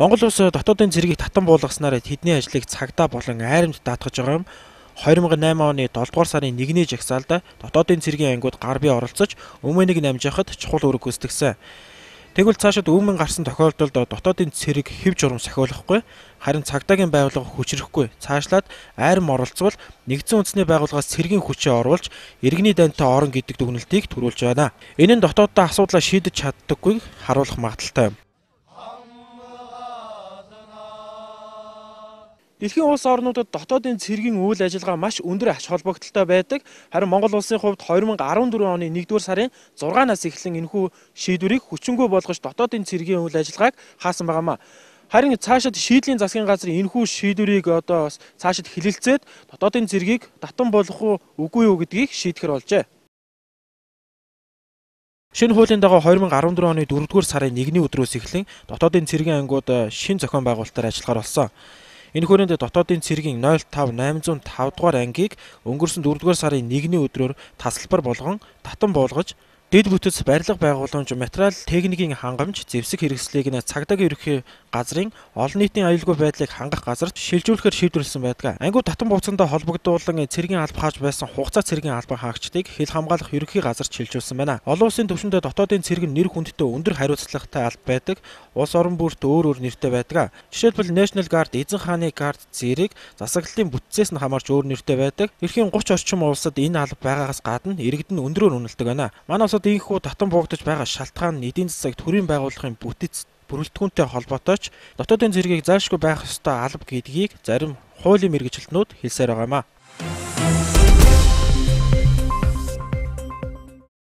Монгол улс дотоодын цэргийг татан буулгаснаар тэдний ажлыг цагдаа болон айрамд даатгаж байгаа юм. 2008 оны 7 дугаар сарын 1-ний жагсаалд дотоодын цэргийн ангууд гар бие оролцож өмнөнийг намжихад чухал үүрэг гүйцэтгсэн. Тэгвэл цаашид өмнө гарсан тохиолдолд дотоодын цэрэг хэв журам сахиулахгүй харин цагдаагийн байгууллага хүчрэхгүй цаашлаад айрам оролцвол нэгдсэн үндэсний байгууллагаас цэргийн хүчээ оруулж иргэний дантай орон гэдэг дүгнэлтийг төрүүлж байна. Энэ нь дотооддоо асуудлаа шийдэж чаддаггүйг харуулах магадaltaй юм. Дэлхийн улс орнуудад дотоодын цэргийн үйл ажиллагаа маш өндөр ач холбогдолтой байдаг. Харин Монгол улсын хувьд 2014 оны 1-р сарын 6-наас эхлэн энэхүү шийдвэрийг хүчингүй болгож дотоодын цэргийн үйл ажиллагааг хаасан байгаамаа. Харин цаашид шийдлийн засгийн газар энэхүү шийдвэрийг одоо бас цаашид хилэлцээд дотоодын цэргийг татан болгох уу үгүй юу гэдгийг шийдэхэр болжээ. Шинэ хуулийн дагуу 2014 оны 4-р сарын 1-ний өдрөөс эхлэн дотоодын цэргийн ангууд шинэ зохион байгуулалтаар ажиллахаар болсон. Энэ хүрээнд дотоодын цэргийн 05 805 дугаар ангийг өнгөрсөн 4 дугаар сарын 1-ний өдрөөр тасалбар болгон татан буулгаж Дэд бүтэц барилга байгууламж материал техникийн хангамж зэвсэг хэрэгслийг нь цагдаагийн ерөнхий газрын олон нийтийн аюулгүй байдлыг хангах газарт шилжүүлэхээр шийдвэрлсэн байдаг. Ангууд татан бууцсандаа холбогдуулан цэргийн алба хааж байсан хугацаа цэргийн албан хаагчдыг хил хамгаалах ерөнхий газарт шилжүүлсэн байна. Олон улсын түвшиндээ дотоодын цэрэг нэр хүндтэй өндөр хариуцлагатай алба байдаг. Улс орон бүрт өөр өөр нэртэй байдаг. Жишээлбэл National Guard, Эзэн хааны гард зэрэг засаглалын бүтцээс нь хамаарч өөр нэртэй байдаг. Эрхийн 30 орчим улсад энэ алба байгаагаас гадна иргэд нь өндрөөр үнэлдэг байна. Манай улсад ийхүү татан буугдаж байгаа шалтгаан нь эдийн засаг төрийн байгууллагын бүтэц бүрэлдэхүүнтэй холбоотой ч дотоодын зэргийг заашгүй байх ёстой алба гэдгийг зарим хуулийн мэрэгчлэтнүүд хэлсээр байгаамаа.